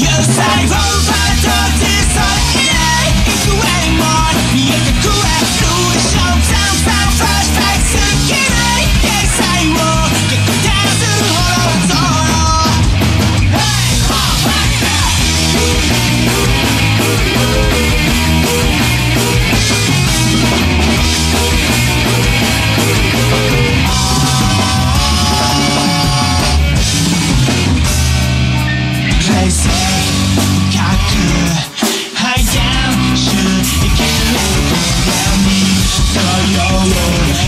You say, "Who better decide?"